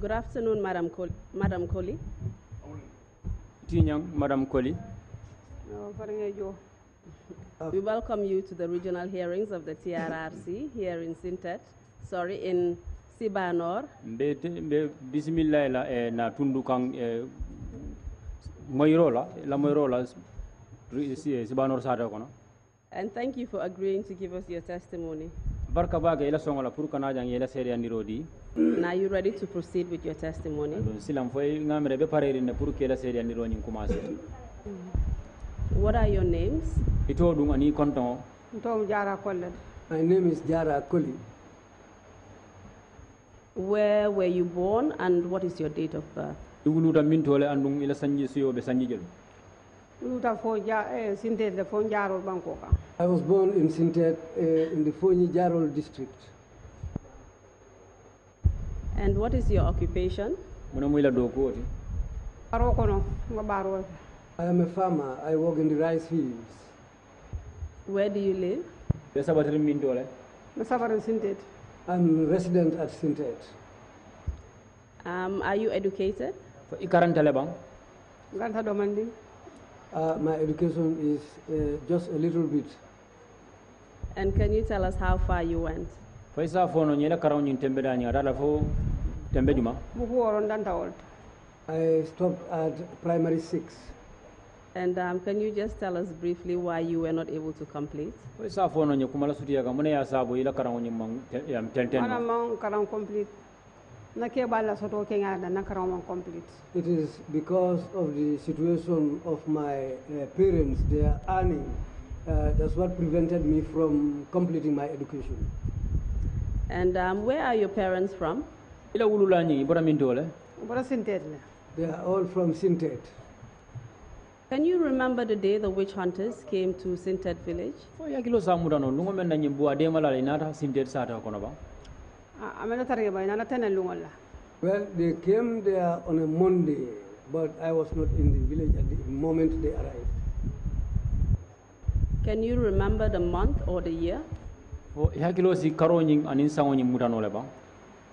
Good afternoon, Madam, Col- Madam Colley. Tinyang, Madam Colley. Uh, we welcome you to the regional hearings of the TRRC here in Sintet, sorry, in Sibanor. Mbe te- mbe bismillah la eh, na tundu kan eh, la la moyro la ri- si eh, si banor sada kono. And thank you for agreeing to give us your testimony. Barka baga ila songo la pour kana jang ila seri andiro di. Now you ready to proceed with your testimony? Don silam foy ngamre be pareri ne pour que ila seri andiro nyin commencer. What are your names? Ito dum ani konton Tom Jara Kolled. My name is Jarra Colley. Where were you born and what is your date of birth? duguluta min tole ila sanji siyo be sanji jelu. Luta fo ja eh, sinte de fo jarol banko kan. I was born in Sintet uh, in the Fonyi Jarol district. And what is your occupation? Muna mo ila do ko oti. Baro kono nga baro. I am a farmer. I work in the rice fields. Where do you live? Be sabatri min tole. Na sabaran sinte. I'm a resident at Sintet. Um, are you educated? Fo ikaranta le bang. Ganta do mandi. Uh, my education is uh, just a little bit. And can you tell us how far you went? Tembe juma. bugu woron danta wolt. I stopped at primary six. And um, can you just tell us briefly why you were not able to complete? safono fono nye kumala sutiya ka mune ya sabo ila karango nye mang tenten. yam ten ten. Mana man karan complete. Na ke bala soto ke ngada na karan mang complete. It is because of the situation of my uh, parents, their earning. Uh, that's what prevented me from completing my education. And um, where are your parents from? Ila wulula nyi ibora min tole. Bora sinte le. They are all from Sintet. Can you remember the day the witch hunters came to Sintet village? Fo ya kilo sa mudano lungo men na nyi buwa de malala inata sintet sata kono ba. Amena tarige bay na tenen lungol la. Well, they came there on a Monday, but I was not in the village at the moment they arrived. Can you remember the month or the year? Fo ya kilo si karo nyin anin sango nyin mudano le ba.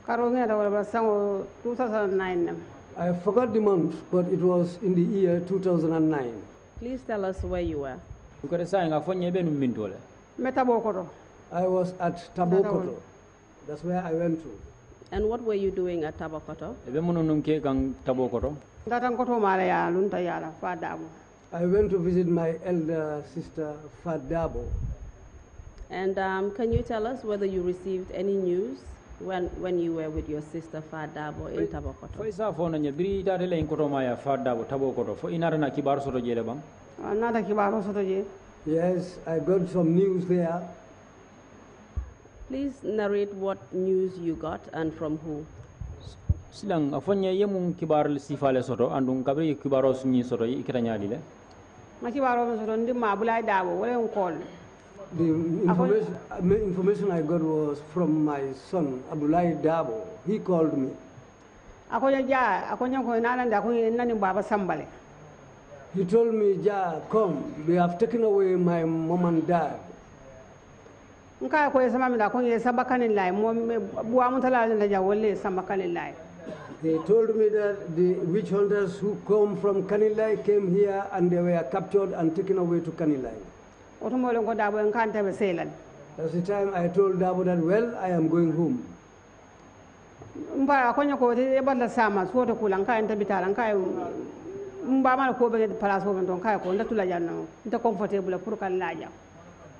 2009. I forgot the month, but it was in the year 2009. Please tell us where you were. Ukare sa nga fo nye be num min tole. Meta. I was at Tabokoto. That's where I went to. And what were you doing at Tabakoto? Ebe munu num ke kan tabo koto. Datan koto mala ya lunta yala fa damu. I went to visit my elder sister Fadabo. And um, can you tell us whether you received any news when, when you were with your sister Fadabo in Fo Tabakoto? isa fono nye biri ita tele in koto ma ya Tabokoto. bo tabo koto. Fo inara na kibar soto jele bang. Nata kibaro soto je. Yes, I got some news there. Please narrate what news you got and from who. Silang a yemu kibar sifale soto andun kabri kibaro sunyi soto ikiranya nyadi le. Ma kibaro soto soto ndimma Abulay Dabo wala en kol. The information, uh, information I got was from my son, Abdullahi Dabo. He called me. Ako nya ja ako nya ko nana nda ko nani baba sambale. He told me, Ja, come, they have taken away my mom and dad. Nka ko sama mi da ko ye sabakanin lay mo me buwa mun tala nda ja wolle sabakanin lay. They told me that the witch hunters who come from Kanilai came here and they were captured and taken away to Kanilai. Oto mo len ko dabo en kan tabe selan. That's the time I told Dabo that, well, I am going home. Mba ko nya ko te balla sama so to kulan kan tabe talan nka mba mala ko be place ko don ka ko ndatula janno nta comfortable pour kan laja.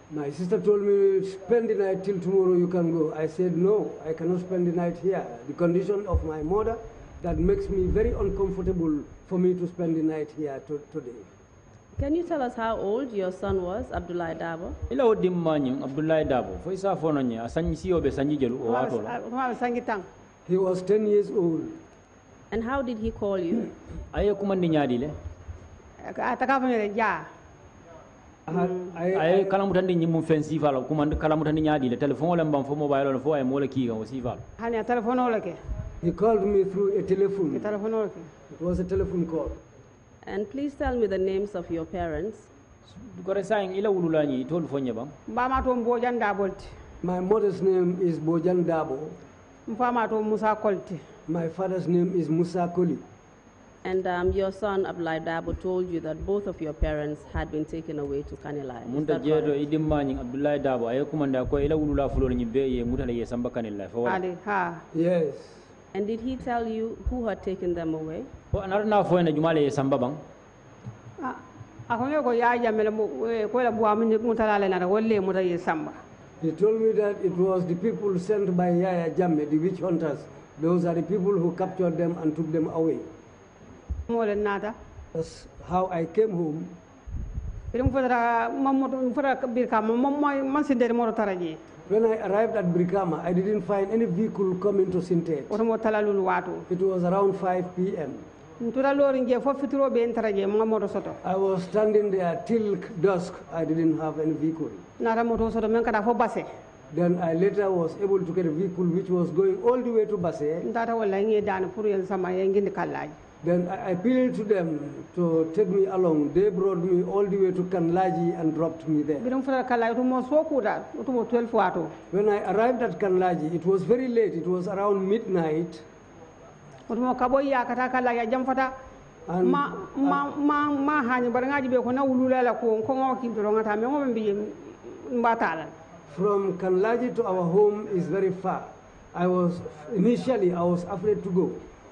My sister told me, spend the night till tomorrow you can go. I said, no, I cannot spend the night here. The condition of my mother, that makes me very uncomfortable for me to spend the night here to, today. Can you tell us how old your son was, Abdullah Dabo? Ila o dimma nyin Dabo. Fo isa fono nye asanyi siyo be sanji jelu o wato la. Sangi tang. He was 10 years old. And how did he call you? Aye kumandi nyadi le. Ataka fa mere ja. I, had, I, Aye kalamutandi nyi mun fen sifala kumandi kalamutandi nyadi le. Telephone le mbam fo mobile le fo ay mola ki kan o sifala. Hani telephone wala ke. he called me through a telephone. telephone wala ke. It was a telephone call. And please tell me the names of your parents. Dukore sa ila wulula nyi tol fo nye bang. Mba ma to mbo janda bolti. My mother's name is Bojan Dabo. Mfa ma to Musa Kolti. My father's name is Musa Colley. And um, your son Abdullah Dabo told you that both of your parents had been taken away to Kanilai. Is munta that jeeto correct? i dimmañing abdoulaye dabo aye ko ila wulula fulol ñi ye mutala ye samba kanilla fo ha Yes. And did he tell you who had taken them away? Fo anatana fo ene jumala ye samba bang a a ko ne ko ya jamele mo ko la buwa mun mutala le na wolle muta ye samba He told me that it was the people sent by Yaya Jammeh, the witch hunters. Those are the people who captured them and took them away. mo le nata That's how I came home. irum fotara mamoto fotara bir kam mom moy man sindere mo taraje When I arrived at Brikama, I didn't find any vehicle coming to Sintet. oto mo talalul wato It was around 5 p.m. ntura lori nge fo fitiro be en taraje mo moto soto I was standing there till dusk. I didn't have any vehicle. nata moto soto men kada fo basse Then I later was able to get a vehicle which was going all the way to Basse. ntata walla nge dana pour yen sama ye ngindi kallaji Then I appealed to them to take me along. They brought me all the way to Kanlaji and dropped me there. birum fotara kallaji to mo sokuda to mo 12 wato When I arrived at Kanlaji, it was very late. It was around midnight. Oto mo kabo yakata ya jam fata ma ma ma ma hani bar ngaji be ko na wulula la ko ko ngaw ki to ngata me ngo mbi mbatala from Kanlaji to our home is very far. I was initially I was afraid to go,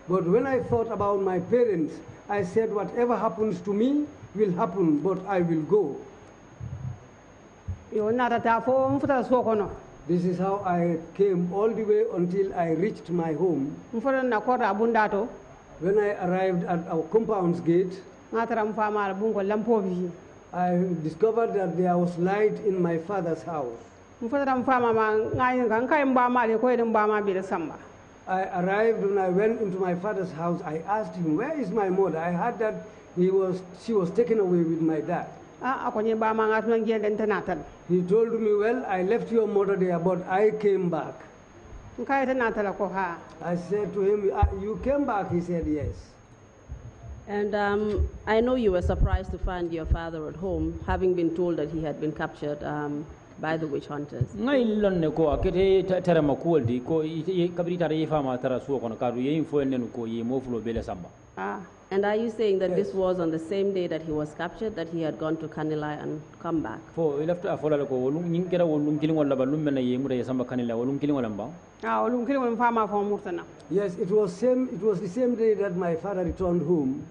but when I thought about my parents, I said, whatever happens to me will happen, but I will go. yo natata fo mfuta sokono This is how I came all the way until I reached my home. mfuta na kota bunda to When I arrived at our compound's gate, ngatara mfama bungo lampo bi I discovered that there was light in my father's house. mfuta mfama ma ngayi kan kai mbama le ko edin mbama bi da samba I arrived when I went into my father's house. I asked him, "Where is my mother?" I heard that he was she was taken away with my dad. A akonye mbama ngatu ngi den tanatal He told me, "Well, I left your mother there, but I came back." nkai tanatala ko I said to him, "Ah, "You came back?" He said, "Yes." And um, I know you were surprised to find your father at home, having been told that he had been captured um, by the witch hunters. ngay lonne ko akete ta- terema ko i- i- kabiri tara ye fama tara suwo kono kadu yeyin fo enen ko ye mofulo bele samba a And are you saying that this was on the same day that he was captured, that he had gone to Kanilai and come back? fo i lafta a folale ko wolum ñing kera wolum kiliŋol laba lum mena ye muta ye samba kanila wolum kiliŋol en baŋ a olum kili fo murtana Yes, it was same. It was the same day that my father returned home.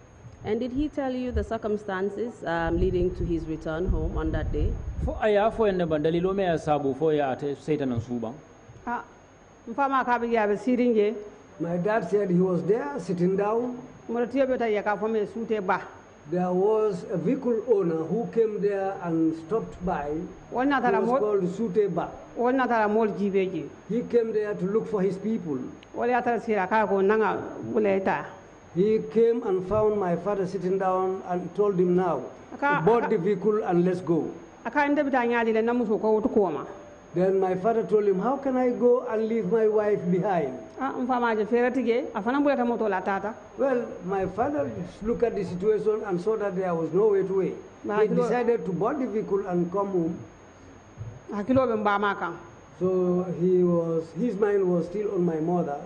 And did he tell you the circumstances um, leading to his return home on that day? fo a fo enne ban dalilo me ya fo ya ate seytanan subaŋ a mfama ka bi yabe My dad said he was there sitting down. Mo tiyo be ta ya ka fo me sute ba There was a vehicle owner who came there and stopped by. He was called Suteba. He came there to look for his people. wala tara sira ka ko nanga buleta He came and found my father sitting down and told him now, board the vehicle and let's go. Aka inda bita nyaadi le namuso ko wutu koma Then my father told him, how can I go and leave my wife behind? Ah, a mfama je fere tige afana bulata moto la tata Well, my father looked at the situation and saw that there was no way to way. He decided to board the vehicle and come home. hakilo be mbama kan So he was, his mind was still on my mother.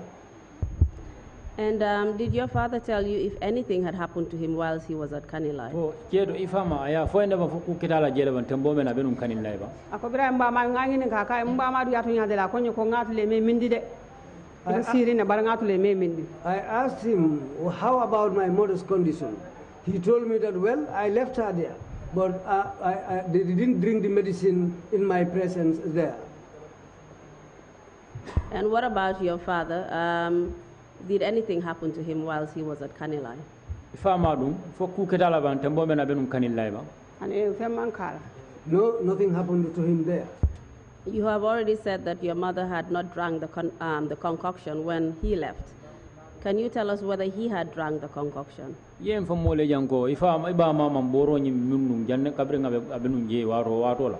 And um, did your father tell you if anything had happened to him whilst he was at Kanilai? fo keeɗo i fama ya fo enne ban fo ku jele ban tembo men aɓe num kanillay ba ako bira mbama ngani ka ka mbama du yatu nyaade la ko ko ngatu me mindi de I- siri ne bar ngatu le me mindi I asked him, "Well, how about my mother's condition? He told me that, well, I left her there, but uh, I, I, they didn't drink the medicine in my presence there. And what about your father? Um, did anything happen to him whilst he was at Kanilai? i fama ɗum fo ku ketala ban tembo men aɓe num ba ane femman kala No, nothing happened to him there. You have already said that your mother had not drank the, con- um, the concoction when he left. Can you tell us whether he had drank the concoction? yen fo mole janko i fama i ba mamam ɓoroñi janne kabri aɓe aɓe num jeeyi wato wato la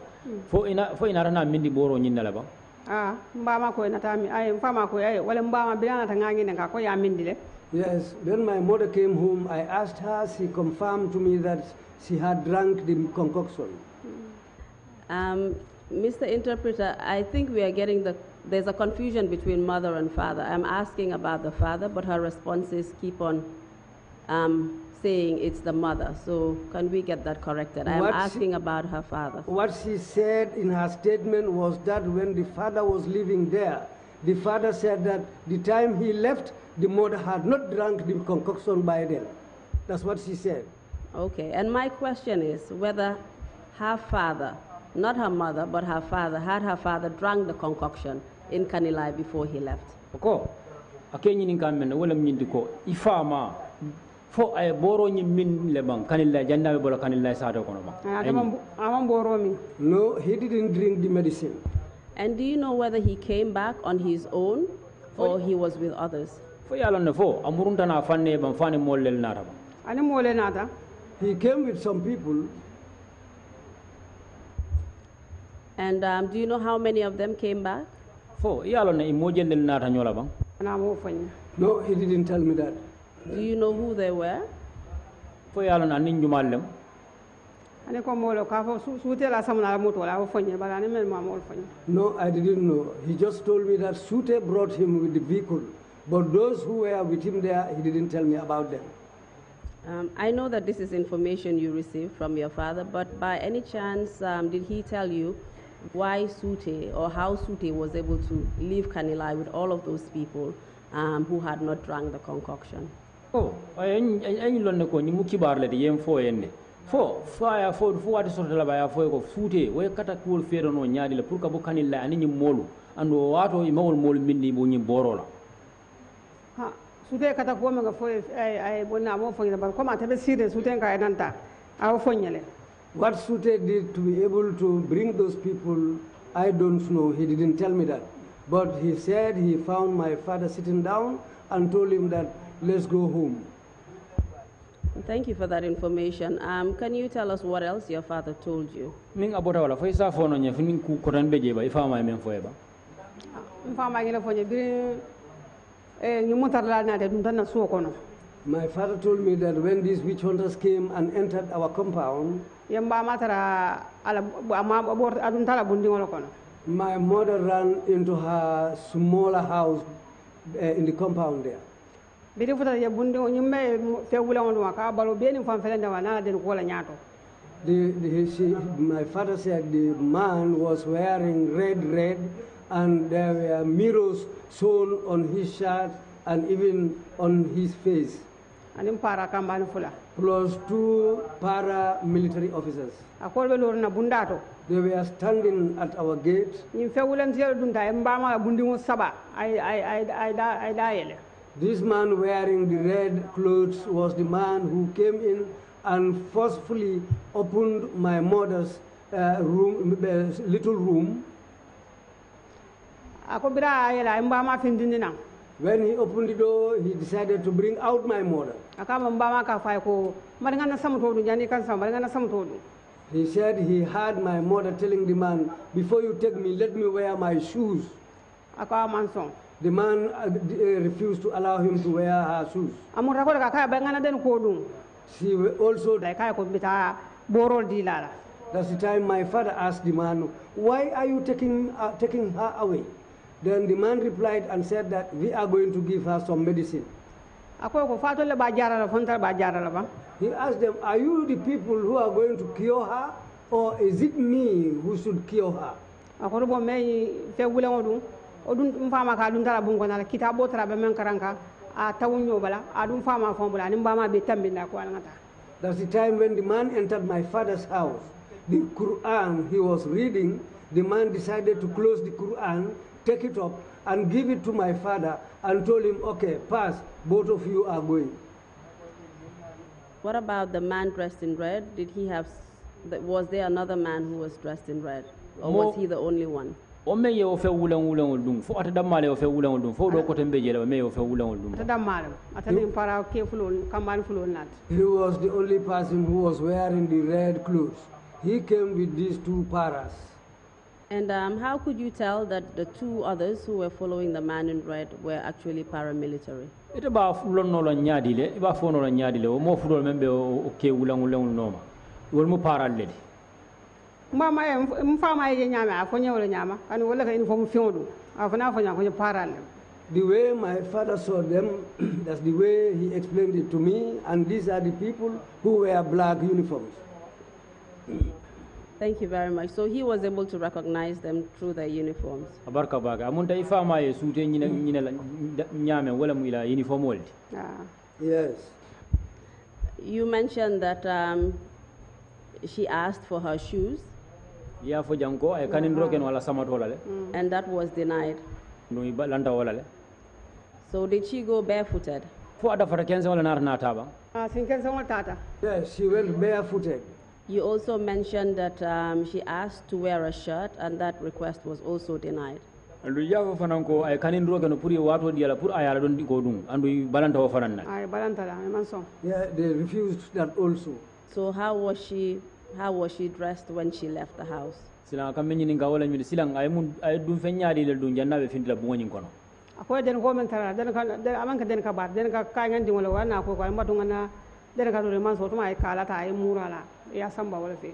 fo ina fo inatana mindi ɓoro ñinnele ba a mbama ko nata mi ay mfama ko ay wala mbama bilana ta ngani ne ka ko ya mindi le Yes, when my mother came home, I asked her, she confirmed to me that she had drunk the concoction. Um, Mr. Interpreter, I think we are getting the, there's a confusion between mother and father. I'm asking about the father, but her responses keep on um, saying it's the mother. So can we get that corrected? I'm What she- asking about her father. What she said in her statement was that when the father was living there, the father said that the time he left, the mother had not drunk the concoction by then. That's what she said. Okay, and my question is whether her father, not her mother, but her father, had her father drunk the concoction in Kanilai before he left. Okay. ake ñinin kam men wala ñindi ko i faama fo ay boro ñi min le ban kanilla jannabe bola kanilla sato kono ban Ay ñin. aman boro min No, he didn't drink the medicine. And do you know whether he came back on his own or he was with others? fo yalon ne fo amuruntana fanne ban fani mollel nata ban ani mole nata He came with some people. And um, do you know how many of them came back? fo yalon ne i mojellel nata ñola ban ana mo fanya No, he didn't tell me that. Do you know who they were? fo yalon anin jumal lem ani ko molo ka fo su- suutela samuna la moto la fo fanya bala ani men ma mol fanya No, I didn't know. He just told me that Sute brought him with the vehicle. But those who were with him there, he didn't tell me about them. Um, I know that this is information you received from your father, but by any chance, um, did he tell you why Sute or how Sute was able to leave Kanilai with all of those people um, who had not drunk the concoction? O añi lonne ko ñi mu kibar le de yen fo yen ne fo fo aya fo fo wati sorta la baya fo ko suute way kata kuwol feere no ñaadi la pour que bo kanilla ani ñi molu ando wato i mawol molu minni bo ñi borola ha suute kata ko me ga fo ay ay bonna mo fanya bar ko ma tabe sire suute ka enanta aw fanya le What Sute did to be able to bring those people, I don't know. He didn't tell me that. But he said he found my father sitting down and told him that, let's go home. Thank you for that information. Um, can you tell us what else your father told you? min a bota wala fo sa fo no ñe fo nin ku kotan be je ba i fama men fo e ba m fama ngila fanya biri e ni mutar la na de dum tan na so kono My father told me that when these witch hunters came and entered our compound, yamba matara ala ama bor adun tala bundi ngolo kono my mother ran into her smaller house uh, in the compound there. Biri futa ye bundi nyimbe fe wula ngondo ka balo be ni fam felende wa na den ko la nyaato The, the, she, my father said the man was wearing red, red, and there were mirrors sewn on his shirt and even on his face, anim para kambani fula plus two para military officers. akol be lor na bundato They were standing at our gate. ñim fe wulen tiel dunta e mbama bundi mo saba ay ay ay ay da ay da yele This man wearing the red clothes was the man who came in and forcefully opened my mother's uh, room, uh, little room. ako bira yela ay mba ma findindi na When he opened the door, he decided to bring out my mother. akama mba ma ka fay ko mari ngana samto dun jani kan sam mari ngana samto dun He said he heard my mother telling the man, Before you take me, let me wear my shoes. Ako man son The man uh, uh, refused to allow him to wear her shoes. amon rakol ka kay ba ngana den ko She also, dai kay ko bita borol di lala that's the time my father asked the man, Why are you taking, uh, taking her away? Then the man replied and said that we are going to give her some medicine. ako ko fatol le ba jarala fonta ba jarala ba He asked them, Are you the people who are going to cure her, or is it me who should cure her? ako bo me fe wulen odun odun dum fama ka dun tara bungo na kitabo tara be men karanka a tawunyo bala a fama fon bula nim bama be tambinda ko alngata That's the time when the man entered my father's house. The Quran he was reading, the man decided to close the Quran, take it up, and give it to my father, and told him, Okay, pass, both of you are going. What about the man dressed in red? Did he have, was there another man who was dressed in red? Or was he the only one? O me ye o fe wulan wulan dum fo ata dammale o fe wulan dum fo do ko tembe je la me ye o fe wulan dum ata dam ata nim para ke fulol kambani fulol nat. He was the only person who was wearing the red clothes. He came with these two paras. And um, how could you tell that the two others who were following the man in red were actually paramilitary? ite ba lonno la ñaadi le ba fono la ñaadi le. O mo fulol men be o o ke wulan wulan noma. Wol mu paral le di mbama e m fama ye nyama a fo nyawle nyama kan wala ka in fo mu fiŋo dum a fana fo paral The way my father saw them, that's the way he explained it to me, and these are the people who wear black uniforms. Thank you very much. So he was able to recognize them through their uniforms. abarka baga amunta ifama ye suute ñine ñine la ñaame wala mu ila uniforme wolde ah Yes. You mentioned that um, she asked for her shoes, ya fo janko ay kanin roken wala samatola le and that was denied. no i lanta wala le So did she go barefooted? fo ada fata kense wala nata nata ba ah sin ken sama tata Yes, she went barefooted. You also mentioned that um, she asked to wear a shirt, and that request was also denied. andu yafo fanan ko ay kanin roken pour ye wato diyala pour a yala don di ko dum andu i balanta wo fanan na ay balanta la man son Yeah, they refused that also. So how was she? How was she dressed when she left the house? silan kam men ñinin ka wala ñin silan ay mun ay dum fe ñaadi le dum jannabe fintila bungoñin kono akoy den ko men tara den ka den aman ka den ka bat den ka kay ngan dingolo wana ko ko matu ngana den ka do man so tuma ay kala ta ay murala ya samba wala fi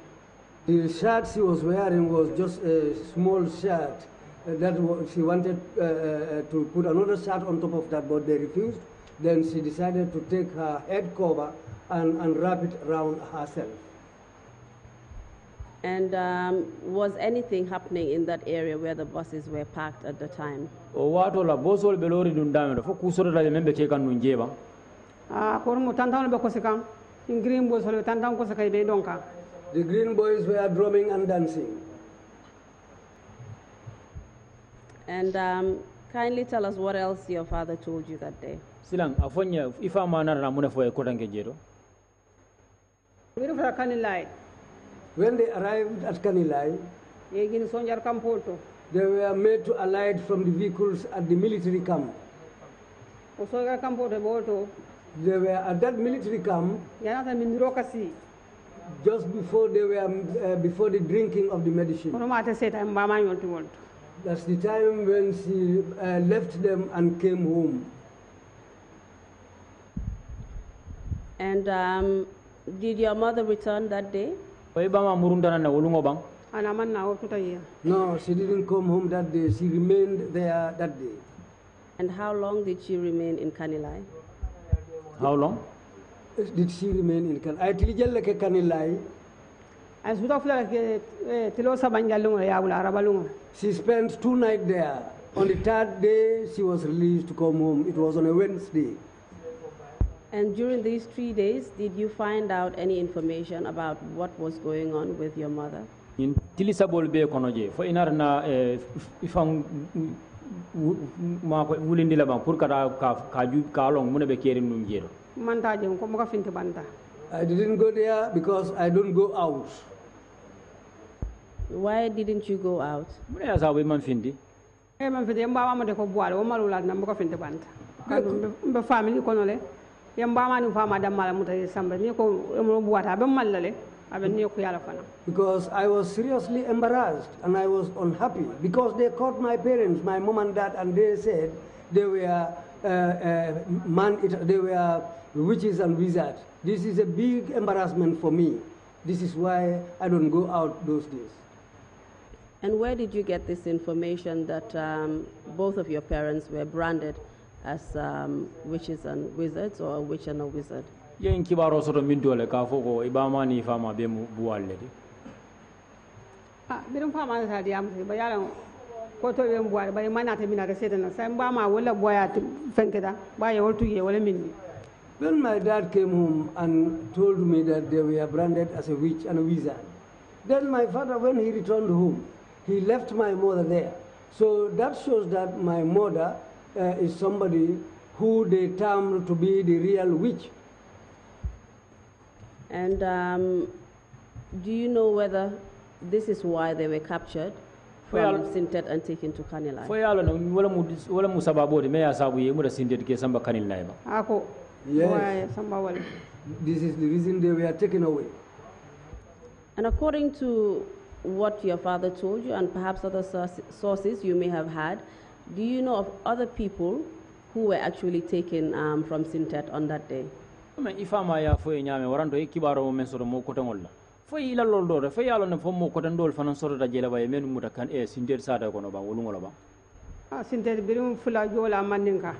The shirt she was wearing was just a small shirt. Uh, that she wanted uh, uh, to put another shirt on top of that, but they refused. Then she decided to take her head cover and, and wrap it around herself. And um, was anything happening in that area where the buses were parked at the time? o wato la bosol be lori dum dame fo kusotota le men be ke kan nun jeeba ah ko mo tantan be ko sikam in green bo solo tantan ko sakay be donka The green boys were drumming and dancing. And um, kindly tell us what else your father told you that day. silan a foña ifa ma narana mune fo e kotanke jeeto mi fa kan lay When they arrived at Kanilai, ye gin so jar kam polto they were made to alight from the vehicles at the military camp. o so jar kam polto They were at that military camp yana ta min ro just before they were uh, before the drinking of the medicine. kono ma ta seta mba ma yonti wolto That's the time when she uh, left them and came home. And um, did your mother return that day? O i ɓama murumtana na wolungo ɓang ana man na o tuta ye No, she didn't come home that day. She remained there that day. And how long did she remain in Kanilai? how long Did she remain in Kan? I tell ke Kanilai. ay suta fula ke eh, tilo saban jallungo ya wala arabalungo She spent two nights there. On the third day, she was released to come home. It was on a Wednesday. And during these three days, did you find out any information about what was going on with your mother? ñin tilisabol be kono je fo inarna e eh, ifan mako wulindi la ɓang pour kata ka ka ju ka long mune ɓe kerin num jeeɗo manta je ko mo ka finti banta I didn't go there because I don't go out. Why didn't you go out? mune ya sabu man findi e man fide mbawa mo de ko boale o malula na mo ka finti banta kandu mbe family kono le ye mbama ni fama damala muta ye samba ni ko mo buwata be mallale abe ni ko yala fana Because I was seriously embarrassed and I was unhappy because they caught my parents, my mom and dad, and they said they were uh, uh, man, it, they were witches and wizards. This is a big embarrassment for me. This is why I don't go out those days. And where did you get this information that um, both of your parents were branded as um, witches and wizards or a witch and a wizard? yen kibaro soto min dole ka fo ko i ɓama ni fama be mu buwal le de ah birum fama ta diam ba yala ko to be buwale ba mana ta mina ta setana sai mbama wala boya fenkeda ba ye woltu ye wala minni When my dad came home and told me that they were branded as a witch and a wizard, then my father, when he returned home, he left my mother there. So that shows that my mother is somebody who they term to be the real witch. And um, do you know whether this is why they were captured Well- from Sintet and taken to Kanilai? fo yalo no wala mu wala mu sababode mais ya sabu ye muda sindede ke samba kanil ba ako Yes. boya samba wala This is the reason they were taken away. And according to what your father told you, and perhaps other sources you may have had, do you know of other people who were actually taken um, from Sintet on that day? mais i fama ya fo e ñaame waranto e kibaro mo men soto mo kotengol la fo i lalol ɗo de fo yalo ne fo mo koten ɗol fanan sotota jeela ba e men muta kan e sindet sata kono ba wolugol ba ah sinte birim fula jola mandinka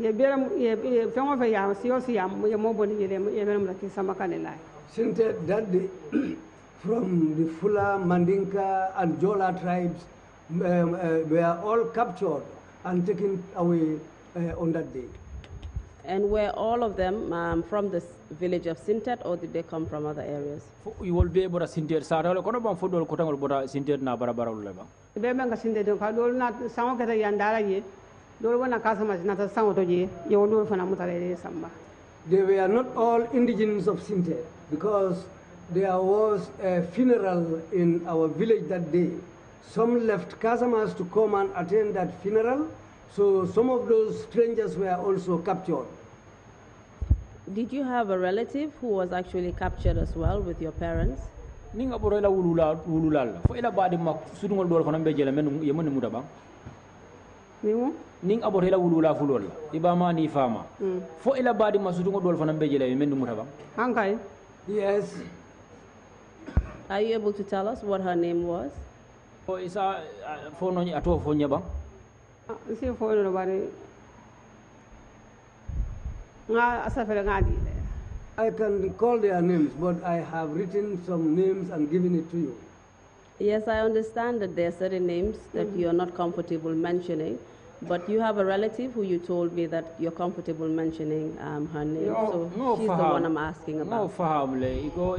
ye biram ye ye fengo fe ya siyo si ya ye mo boni ye ye biram la ki sama kanila Since that day, from the Fula, Mandinka, and Jola tribes were all captured and taken away uh, on that day. And were all of them um, from the village of Sintet or did they come from other areas? fo iwol be bota sinter sata wala kono ban fo dol kotangol bota sinter na bara bara le ba be men ka sinte de ka dol na sango kata yandara ye dol wona ka sama na ta sango to je ye wo dol fana mutale samba They were not all indigenous of Sintet because there was a funeral in our village that day. Some left Kasamas to come and attend that funeral, so some of those strangers were also captured. Did you have a relative who was actually captured as well with your parents? ni nga boro ila wulula wulula fo ila badi ma sudungol dol kono be jela men yemon muta ba? Ni mo ni nga ila wulula fulol ibama ni fama. Hmm. Fo ila badi ma sudungol dol fana be jela men muta ba? Hankay Yes, Are you able to tell us what her name was? O isa ah, fo no ato fo nyaba Ah, si fo no bari nga asafere nga di I can recall their names, but I have written some names and given it to you. Yes, I understand that there are certain names that mm -hmm. you are not comfortable mentioning, but you have a relative who you told me that you're comfortable mentioning um, her name. No, so no she's the faham. one I'm asking no about. faham le iko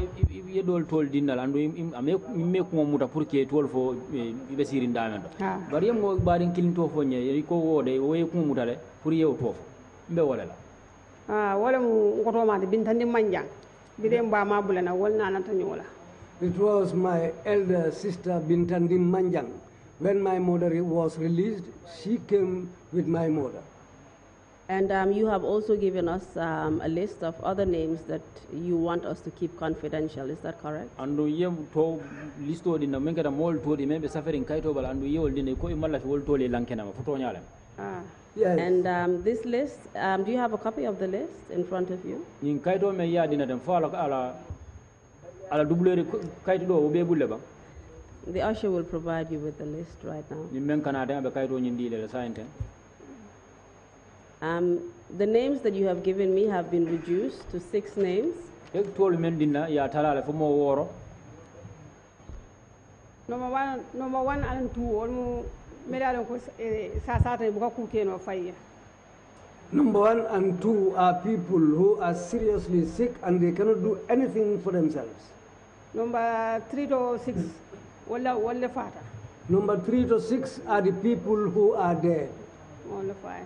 ye dol tol dinnal andu im- ame me ko muta pour que tol fo eh, be sirin damen do Ah. bari yam mo barin kilin to fo nye iko wode wo ye ko muta le pour yew to fo mbe wala la ah wala mu ngoto ma de bintandi manjang bidem ba ma bulana wal na nata It was my elder sister Bintandi Manjang. When my mother was released, she came with my mother. And um, you have also given us um, a list of other names that you want us to keep confidential. Is that correct? andu yem to listo din men kada mol to di men be safarin kayto bal andu yewol din ko imalla wol to le lankena ma foto nyalem ah Yes. And um, this list, um, do you have a copy of the list in front of you? nin kayto men ya dina dem fo ala ala ala doubleur kayto do o bulle ba The usher will provide you with the list right now. nin kana dem be kayto nyin dile la Um, the names that you have given me have been reduced to six names. ek tol men dinna ya talale fo woro number one number one and two wol medalon ko eh, sa sa tan bu ka ku fayya Number one and two are people who are seriously sick and they cannot do anything for themselves. number three to six wala wala fata Number three to six are the people who are dead. wala fay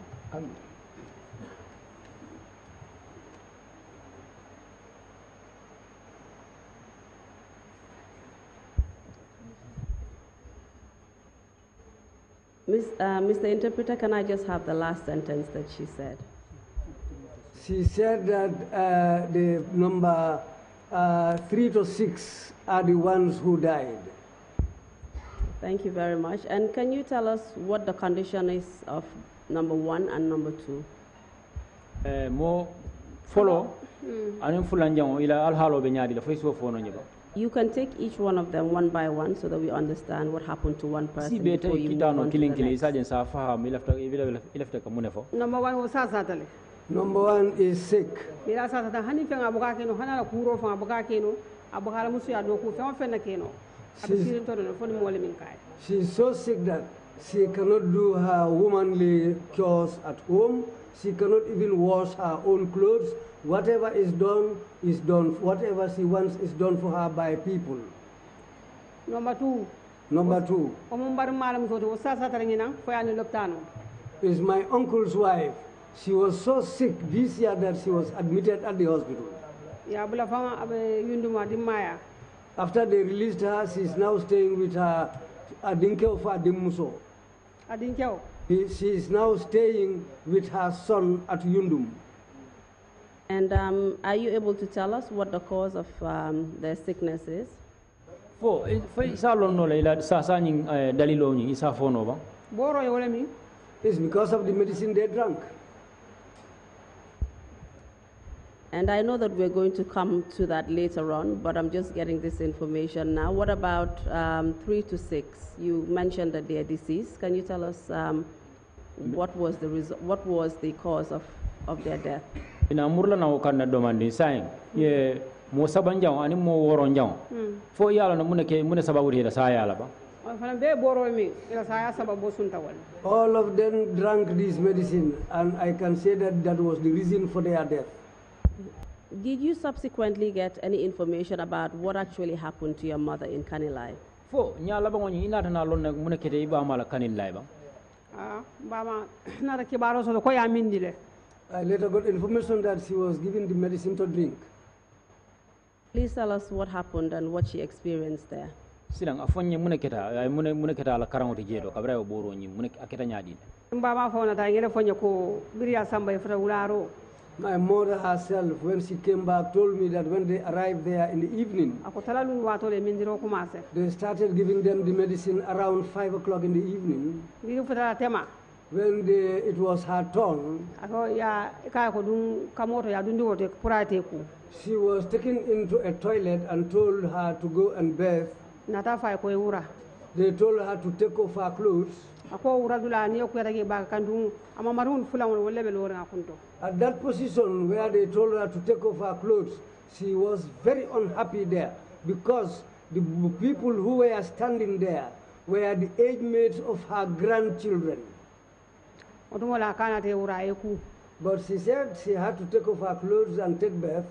Miss, uh, Mr. Interpreter, can I just have the last sentence that she said? She said that uh, the number uh, three to six are the ones who died. Thank you very much. And can you tell us what the condition is of number one and number two? eh, mo folo anin fulanjango ila alhaalo be ñaadi la foy so fono ñeba You can take each one of them one by one so that we understand what happened to one person si be tay before you move kitano on to kilin the kilin next. isajen sa faham ilafta ilafta ka mune fo number one wo sa sa Number one is sick. mira sa sa tan hani fenga buka keno hana kuro fenga buka keno abuka la musu ya do ku fenga fenna keno abi She's- sirin to do fo ni mole min kay She is so sick that she cannot do her womanly chores at home. She cannot even wash her own clothes. Whatever is done is done. Whatever she wants is done for her by people. number two Number two. mun bar malam so to wo sa sa tale ngina fo ya ni loptano is my uncle's wife. She was so sick this year that she was admitted at the hospital. Ya bula fanga abe yunduma dimaya After they released her, she is now staying with her Adinke Dimuso. adin kew She is now staying with her son at Yundum. And um, are you able to tell us what the cause of um, their sickness is? fo eh, fo isa lonno la ila sa sa ñing eh, dalilo ñing isa fono ba boro ye wala mi It's because of the medicine they drank. And I know that we're going to come to that later on, but I'm just getting this information now. What about um, three to six? You mentioned that they are deceased. Can you tell us um, what was the reason, what was the cause of, of their death? ina murla na kanna domandi sayin ye mo saban jaw ani mo woro jaw fo yala no munake mune sababu heda sa yala ba be boro mi saya sababu sunta All of them drank this medicine, and I can say that that was the reason for their death. Did you subsequently get any information about what actually happened to your mother in Kanilai? fo nya laba ngoni ina tana lon nak munake de iba mala kanin lay ba ah bama nata kibaro so ko ya mindi le I later got information that she was given the medicine to drink. Please tell us what happened and what she experienced there. silang afonye munake ta ay mune munake ta la karango te jedo kabra o boro nyi munake aketa nyaadi bama fo na ta ngere fonye ko biriya samba e fota wularo My mother herself, when she came back, told me that when they arrived there in the evening, ako talalun wato le mindiro commencé they started giving them the medicine around 5 o'clock in the evening. biri fota tema When they, it was her turn, ako ya kaya ko dum kamoto ya dundi wote purate ku she was taken into a toilet and told her to go and bathe. nata fay ko wura They told her to take off her clothes. Ako wura dula ni ko yata ke ba ama marun fulan wolle be lore akunto At that position where they told her to take off her clothes, she was very unhappy there because the people who were standing there were the age mates of her grandchildren. otum wala kana te wura e ku But she said she had to take off her clothes and take bath.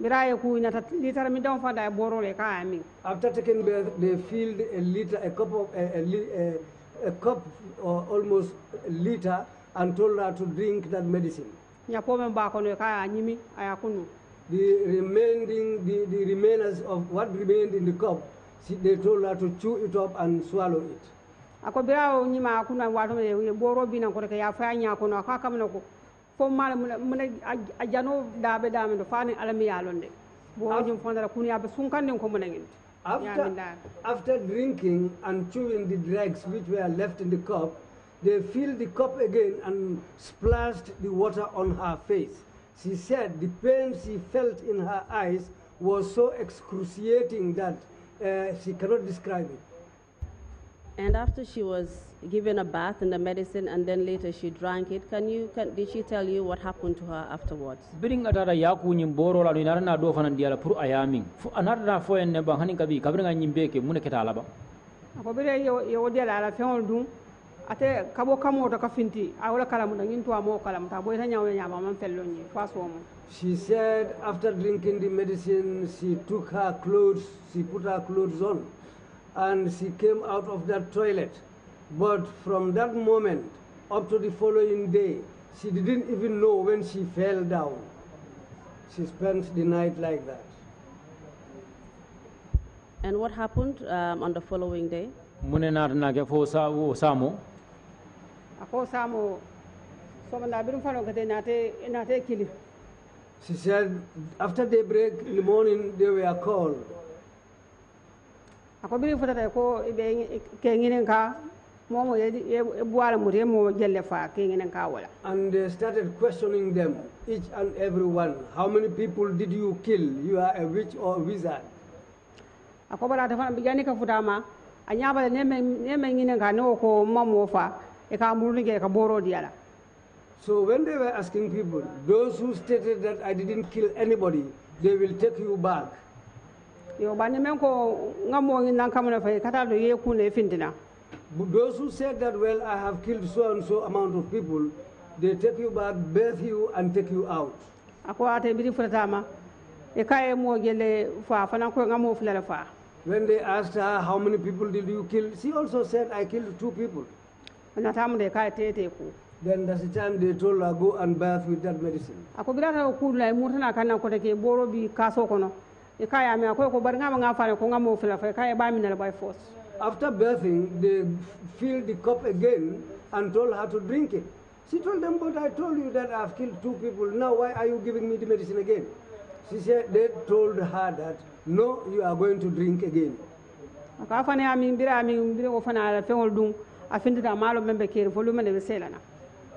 bira ku nata litara mi don fada e boro ka ami After taking bath, they filled a liter, a cup of a, a, a, a cup or almost a liter, and told her to drink that medicine. nya ko men ba ko no ka ya nyimi aya kunu. The remaining, the, the remainers of what remained in the cup, she, they told her to chew it up and swallow it. ako bira nyima kuna wato me boro bi ko ke ya fa ko no ka kam ko. Fo mala mun a dabe dame do fani alami ya boro ah. jum fondara kun ya be sun kan ko mun ngin ya min After, after drinking and chewing the dregs which were left in the cup, they filled the cup again and splashed the water on her face. She said the pain she felt in her eyes was so excruciating that uh, she cannot describe it. And after she was given a bath and the medicine and then later she drank it, can you, can, did she tell you what happened to her afterwards? birin atata yaku nyim boro la ina na do fanan diala pour ayamin fu anata na fo en ne ba hanin kabi kabringa nyimbe ke munake ta laba ako bire yo yo de la la feŋol dum ate kabo kamo to ka finti a wala kala mu ngin to amo kala mu ta boy ta nyaawe nyaama man fello nyi fa so mo She said after drinking the medicine, she took her clothes, she put her clothes on, and she came out of that toilet. But from that moment up to the following day, she didn't even know when she fell down. She spent the night like that. And what happened um, on the following day? mune nata na ke fo sa o samo ako samo so na birum fano kete na te na te kili She said after daybreak in the morning, they were called. Ako biri fotata ko be ke ka momo ye ye buala mu te jelle fa ka wala And they started questioning them, each and every one. How many people did you kill? You are a witch or a wizard. ako bara ta fana bijani ka futama a nyaabale ne me ne me nginen ka no ko mamo fa e ka murni ge ka boro So when they were asking people, those who stated that I didn't kill anybody, they will take you back. Yo bani men ko ngamo ngin nan kamana fa kata do ye kunne fintina But those who said that, well, I have killed so and so amount of people, they take you back, bathe you, and take you out. ako ate e mo gele fa fana ko ngamo fulala fa When they asked her, how many people did you kill? She also said, I killed two people. na tamu de tete Then that's the time they told her, go and bath with that medicine. ako ko kudula e murtana kanna ko take boro bi kaso kono e ka ya me ko ko bar ngama nga fa ko ngamo fulala fa ka e ba minal by force After bathing, they filled the cup again and told her to drink it. She told them, but I told you that I've killed two people. Now why are you giving me the medicine again? She said, they told her that, no, you are going to drink again. aka afane amin bira amin bira ko fana ala feŋol dum a findita malo membe kere fo lumene be selana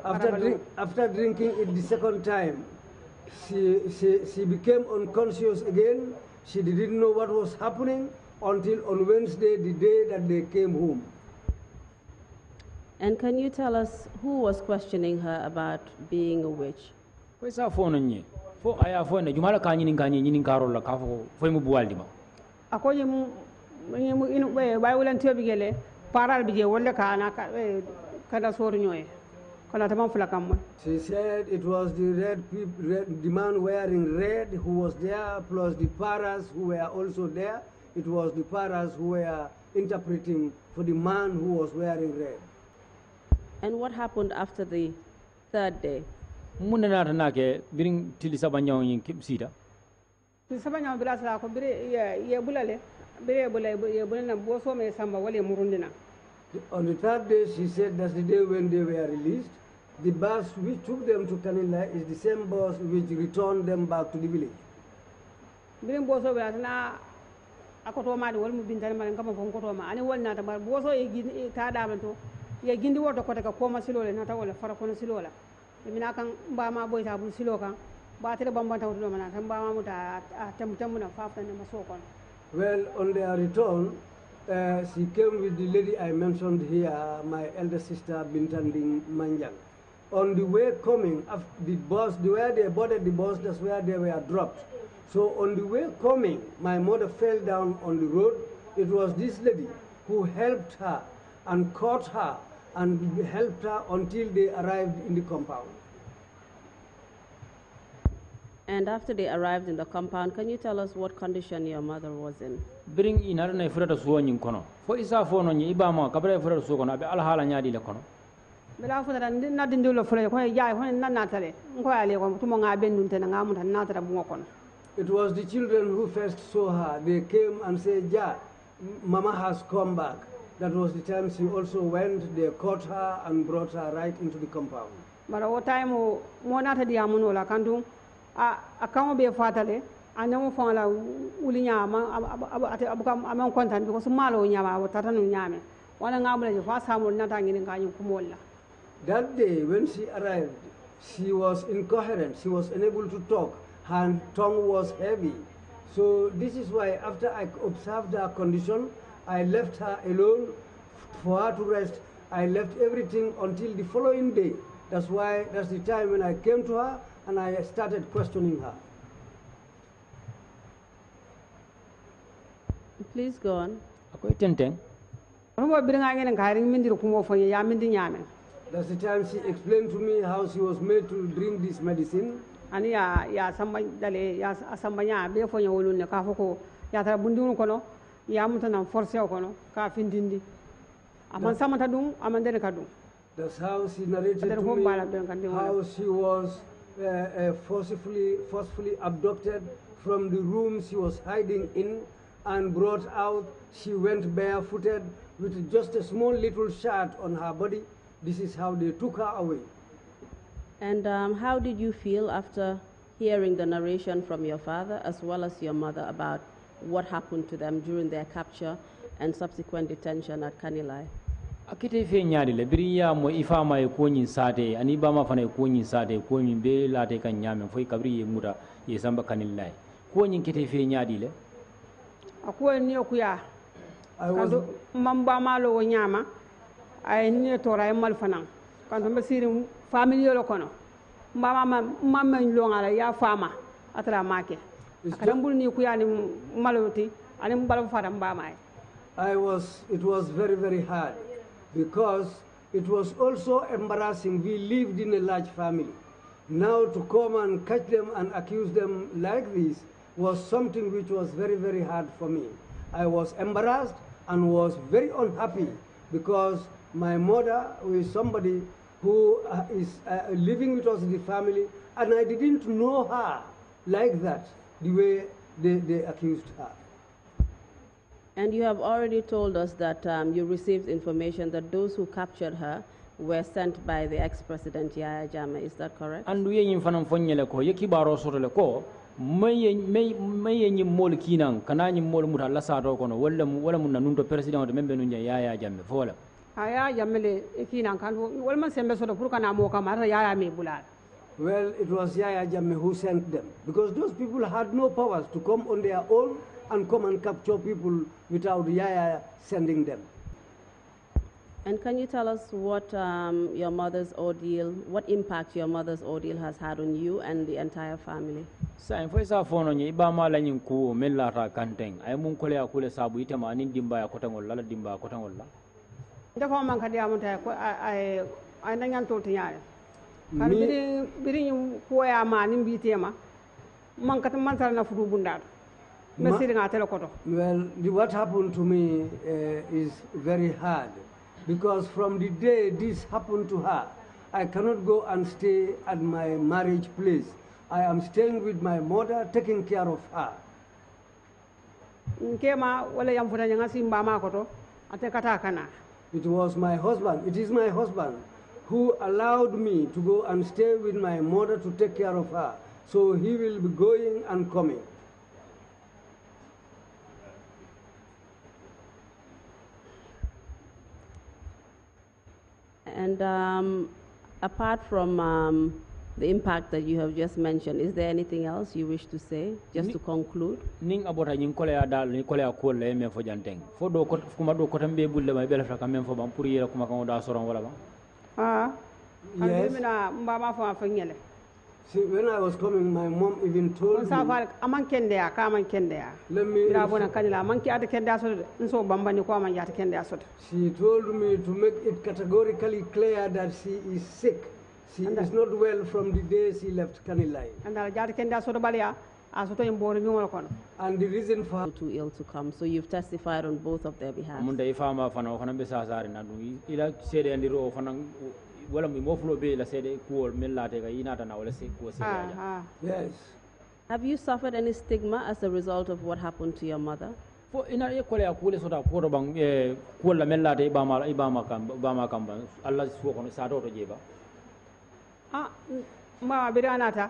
After, drink, after drinking it the second time, she, she, she became unconscious again. She didn't know what was happening until on Wednesday, the day that they came home. And can you tell us who was questioning her about being a witch? koy sa fo non ñe fo aya fo ne jumala ka ñinin ka ñi ñinin la ka fo foy mu buwaldi ma ako ñim ñim inu ɓe ɓay wulantiyo ɓe paral ɓe wolle ka ana ka- kada sooru ñoye kono fulakam fula kam moy She said it was the red, people, red, the man wearing red who was there, plus the paras who were also there. It was the paras who were interpreting for the man who was wearing red. And what happened after the third day? mun ne nata nake birin tili saba ñaw ñin kib sita si saba ñama bila sala ko bire ye bulale bire ye bula ye bulana bo so me samba wala ye murundina On the third day, she said that's the day when they were released. The bus which took them to Kanilai is the same bus which returned them back to the village. birin bo so bila akoto ma de wal mu ma ngam fon koto ma ani wal ta bar bo so gindi ta da man to ye gindi woto ko ka koma silole na ta wala fara kono silola mina kan ba ma boy ta bu silo kan ba tere bambanta wuto mana tan ba ma muta tam tam na fa fa na maso kono Well, on their return, uh, she came with the lady I mentioned here, my elder sister Bintanding Manjang. On the way coming, the bus, where they boarded the bus, that's where they were dropped. So on the way coming, my mother fell down on the road. It was this lady who helped her and caught her and helped her until they arrived in the compound. And after they arrived in the compound, can you tell us what condition your mother was in? birin inara na furata suwo on kono fo isa fo no ñi ibama kabara furata suwo kono abe alhala ñaadi le kono bela futata na dindu lo fule ko jaay ko na natale ko ale ko tumo nga bendun tan nga na natara mo kono It was the children who first saw her. They came and said, Ja, Mama has come back. That was the time she also went. They caught her and brought her right into the compound. bara wo time mo nata di amuno la kandu a akamo be fatale ane mo fon la wuli kam amon kontan bi ko su malo nyama wo tata no nyame wala ngabula je fa samul nata ngini ngani kumolla That day, when she arrived, she was incoherent. She was unable to talk. Her tongue was heavy. So this is why, after I observed her condition, I left her alone for her to rest. I left everything until the following day. That's why, that's the time when I came to her and I started questioning her. Please go on. akoy tenteng mo bi nga ngene ngari mindir kumo fo ya mindi nyame That's the time she explained to me how she was made to drink this medicine. ani ya ya samba dale ya samba nya be fo nya wolun ne ka fo ko ya tara bundun kono ya mutana force o kono ka findindi aman samata dum aman dene ka dum That's how she narrated to me bala ben kan di wala. how she was uh, uh, forcibly, forcefully abducted from the room she was hiding in and brought out. She went barefooted with just a small little shirt on her body. This is how they took her away. And um, how did you feel after hearing the narration from your father as well as your mother about what happened to them during their capture and subsequent detention at Kanilai? Akite fe ñaadi le biri ya mo ifama e koñin sate ani bama fana e koñin sate koñin be laate kan ñamen foy kabri ye muta ye samba kanillahi koñin kete fe ñaadi le? Akuwa ni okuya I was, kanto mamba malo wo nyama ay ni tora ay mal fanan kanto be siri family yo kono. Mba ma ma ma lo ngala ya fama atara make. It's akala mbul ni kuya ni maloti ani mbal fara mba mai I was, it was very, very hard because it was also embarrassing. We lived in a large family. Now to come and catch them and accuse them like this was something which was very, very hard for me. I was embarrassed and was very unhappy because my mother was somebody who uh, is uh, living with us in the family and I didn't know her like that, the way they, they accused her. And you have already told us that um, you received information that those who captured her were sent by the ex-president Yaya Jammeh. Is that correct? andu ye ñin fanan foññele ko ye kibaro soto le ko maye maye ñin moolu kinan kana ñin moolu muta alla sato kono walla mu wala mun na nunto président de membe nun je yaya jamme fo wala aya jamele ikina kan wal man sembe soto pour kana mo kama ata yaya me bulala Well, it was Yaya Jammeh who sent them because those people had no powers to come on their own and come and capture people without Yaya sending them. And can you tell us what um, your mother's ordeal, what impact your mother's ordeal has had on you and the entire family? sayin fo isa fono ñi iba ma la ñin kuwo min lata kanteng. Ay mun kole a kule sabu itema anin dimbaya kotangol la la dimbaya kotangol la defo man kadi amunta ko ay ay nañantol tiñaare kan Me- biri biri kuwoya ma nin mbitema man kata man tara na fudu bundato Well, what happened to me uh, is very hard because from the day this happened to her, I cannot go and stay at my marriage place. I am staying with my mother, taking care of her. nkema wala yam futa ñanga simbama koto ate kata kana It was my husband, it is my husband who allowed me to go and stay with my mother to take care of her. So he will be going and coming. And um, apart from um, the impact that you have just mentioned, is there anything else you wish to say, just to conclude? nin abota ñin koleya dal ni koleya kuwol la ye men fo janteng. Fo do kot- kuma do kotan be bulle ma be lafta kam men fo ban pour yela kuma kan da soron wala ba. Ah. Yes. mina mbama fama fa ñele See, when I was coming, my mom even told me, safa aman kendeya ka aman kendeya let me, ira bona kanila man ki ata kendeya soto de nso bambani ko aman jata kendeya soto She told me to make it categorically clear that she is sick. She is not well from the day she left Kanilai. andala jata kendeya soto baliya a soto en boro ñuŋol kono And the reason for Too ill to come, so you've testified on both of their behalf. Mun da i fama fana o fana be sasari na dum i- ila seede andiro o fana wala mo fulo be la seede kuwol min laate ka inata na wala se kuwo seede ah aja ah. Yes, Have you suffered any stigma as a result of what happened to your mother? fo ina ye koleya kuule sota kuwoto ban e kuwol la min laate i bama i bama kam bama kam ban allah suwo kono sato to jeeba. Ah mbama biri anata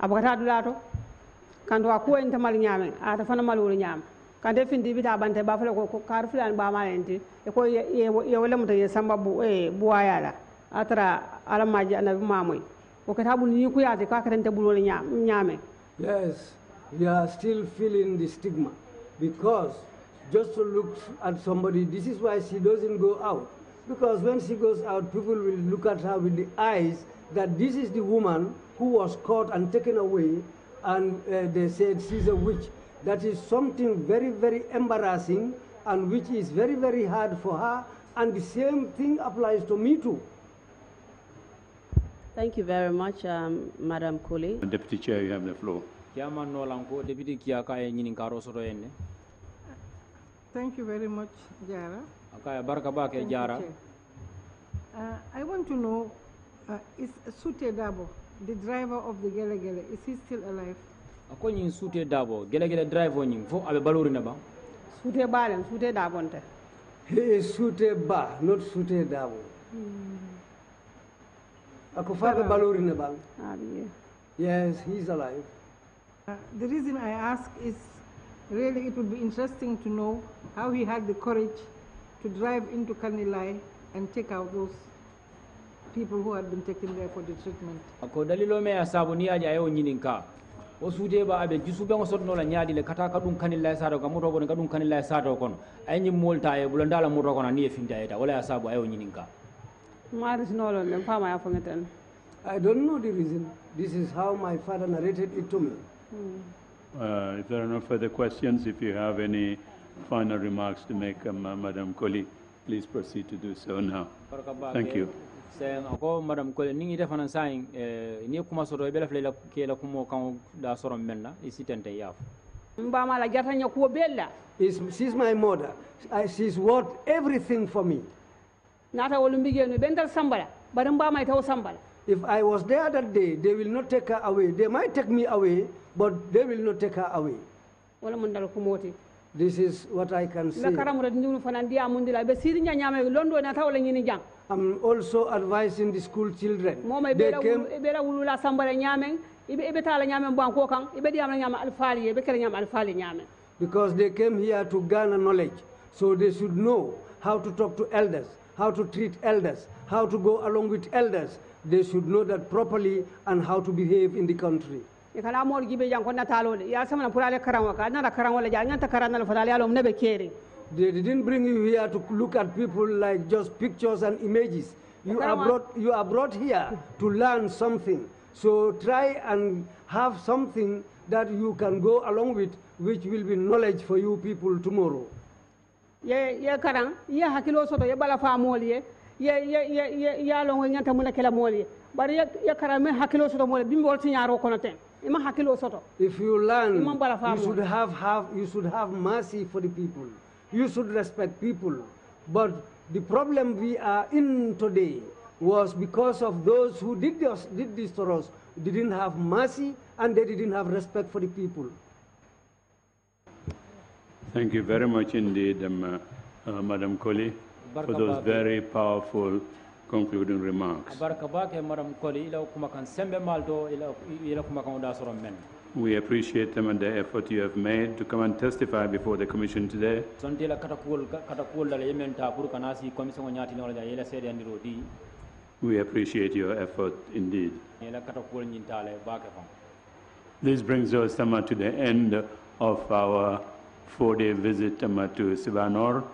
abakata dulato kanto a kuwo inte mal ñaame ata fana malwolu ñaama kante findi bita bante ba fele ko ko kar fulani ba mala enti e ko ye ye ye wala muta ye samba bu e buwaya la atara ala maji anabi mamoy o kata bul ni kuyate ka katante bulwolu ñaame yes, we are still feeling the stigma because just to look at somebody, this is why she doesn't go out. Because when she goes out, people will look at her with the eyes that this is the woman who was caught and taken away, and uh, they said she's a witch. That is something very, very embarrassing and which is very, very hard for her. And the same thing applies to me too. Thank you very much, um, Madam Colley. Deputy Chair, you have the floor. kiyaman nolan ko député kiya ka ñinin karo soto en ne Thank you very much, Jarra. aka e barka ba ke Thank you, Jarra Uh, I want to know, uh, is Sute Dabo, the driver of the Gele Gele, is he still alive? ako ñin Sute dabo gele gele drive o ñin fo aɓe balorina ba suute balen suute da bonte He is Sute Ba, not Sute Dabo. Ako faɓe balorine bang. abi Yes, he's alive. Uh, the reason I ask is really it would be interesting to know how he had the courage to drive into Kanilai and take out those people who had been taken there for the treatment. ako dalilo me a saabu ni yaji ayo ñinin ka o suude ba aɓe jusuɓe o sotnola ñaadi le kata ka ɗum kanilla e sato ka moto kono ka ɗum kanilla e sato kono ay ñim molta e ɓulo ndala moto kono ni e finta eta wala a saabu ayo ñinin ka maarisinolo nden fama ya fongeten I don't know the reason. This is how my father narrated it to me. Uh, If there are no further questions, if you have any final remarks to make, um, uh, Madam Colley, please proceed to do so now. Thank you. sen ako madame kole ni ite fanan sayin ni ye kuma soto e ɓela fela kela kumo kan da soron men na i sitente mbama la jarta ña bella Is she's my mother. I, she's worth everything for me. Nata mbigenu ɓental sambala? E taw sambala. If I was there that day, they will not take her away. They might take me away, but they will not take her away. wala mun dal kumoti. This is what I can say. karamuta ndiwnu fanan ndiya mundila. Ɓe siri ñañame londo na taw la ñini jang. I'm also advising the school children. They came, ɓeɗa sambala ñamen iɓe eɓe tala ñamen banko kan iɓe ɗiyamna ñama alfaali ɓe kere ñama alfaali ñamen because they came here to garner knowledge. So they should know how to talk to elders, how to treat elders, how to go along with elders. They should know that properly and how to behave in the country. e kana moɗo jiɓe jang ko natalode ya samana pour ale karan waka nata karan walla ja ñanta karan nala fotale yalom neɓe They didn't bring you here to look at people like just pictures and images. You are brought, you are brought here to learn something. So try and have something that you can go along with, which will be knowledge for you people tomorrow. Ye ye karan ye hakkilo soto ye bala fa ye ye ye ye ye lon ñanta mun kela moolu ye bari ye ye karan men hakkilo soto moolu bimbe wol tiñaaro kono ten ima hakkilo soto If you learn, Bala you should have, have you should have mercy for the people. You should respect people. But the problem we are in today was because of those who did this, did this to us didn't have mercy and they didn't have respect for the people. Thank you very much indeed, um, uh, uh, Madam Colley, for those very powerful concluding remarks. barka bake madam koli ila kuma kan sembe malto ila ila kuma kan da soro men We appreciate them and the effort you have made to come and testify before the Commission today. sonte la kata kuol kata kuol dala yemen ta pour kana si commission nyati no la yela sede andiro di We appreciate your effort indeed. ila kata kuol nyintale bake fam This brings us um, to the end of our four-day visit um, to Sibanor.